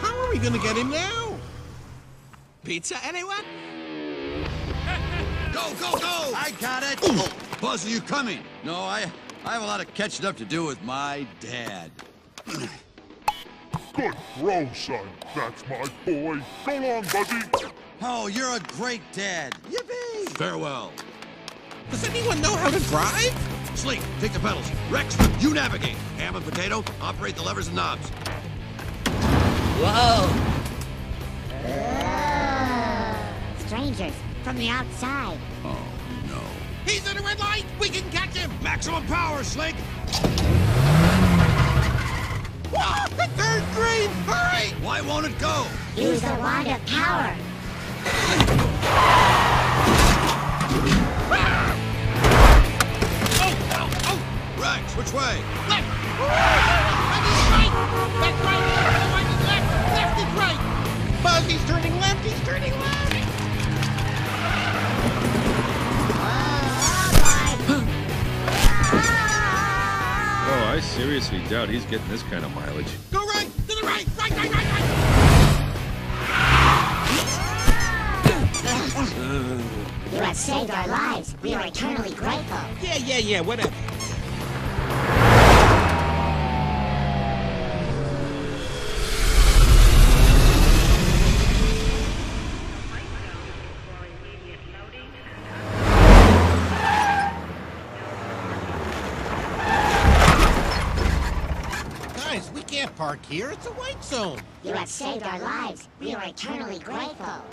How are we gonna get him now? Pizza, anyone? go, go, go! I got it! Oh, Buzz, are you coming? No, I, I have a lot of catching up to do with my dad. Good throw, son. That's my boy. Go on, buddy. Oh, you're a great dad. Yippee! Farewell. Does anyone know how to drive? Slink, take the pedals. Rex, you navigate. Hamm and potato, operate the levers and knobs. Whoa! Strangers from the outside. Oh, no. He's in a red light! We can catch him! Maximum power, Slink! Whoa! The third green! Hurry! Why won't it go? Use the wand of power. Which way? Left! And he's right! That's right! The right is left! Left is right! Buzz, he's turning left! He's turning left! Oh, I seriously doubt he's getting this kind of mileage. Go right! To the right! Right, right, right, right! You have saved our lives. We are eternally grateful. Yeah, yeah, yeah, whatever. Can't park here. It's a white zone. You have saved our lives. We are eternally grateful.